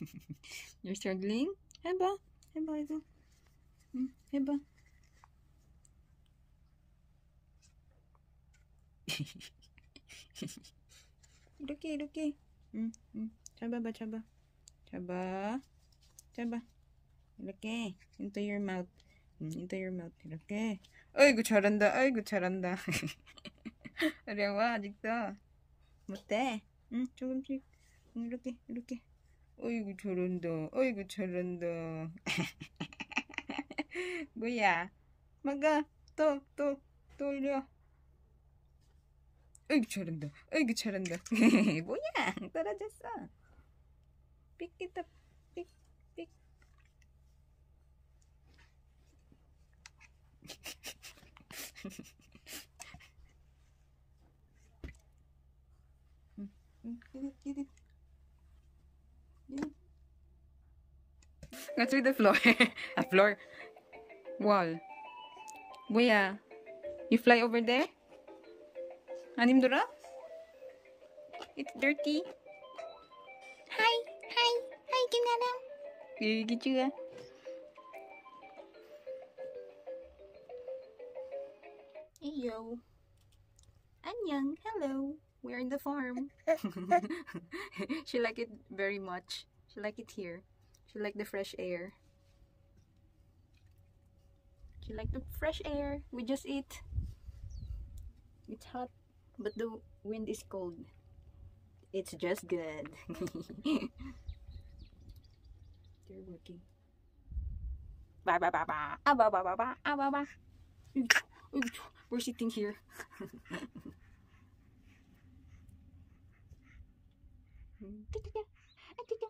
You're struggling? 해봐. 해봐, 이거. 응, 해봐. 이렇게, 이렇게. 응, 응. 잡아봐, 잡아. 잡아. 잡아. 이렇게. into your mouth. 응, into your mouth. 이렇게. 아이고, 잘한다. 아이고, 잘한다. 어려워, 아직도. 못해. 응, 조금씩. 응, 이렇게, 이렇게. 어이구, 잘한다. 어이구, 잘한다. 뭐야? 막아. 또, 또, 또 올려. 어이구, 잘한다. 어이구, 잘한다. 뭐야? 떨어졌어. 삐끼다, 삑, 삑. 응, 응, get it, Yeah. Let's read the floor. A floor. Wall. Kuya, you fly over there? Anim dura? It's dirty. Hi, hi, hi, kinanam. Gigit you ah. Hey yo. Annyeong, hello. We're in the farm. she like it very much. She like it here. She like the fresh air. She like the fresh air. We just eat. It's hot, but the wind is cold. It's just good. They're working. Ba ba ba ba. Ah ba ba ba ba. Ah ba ba. We're sitting here. 嗯，对对对，哎，对对。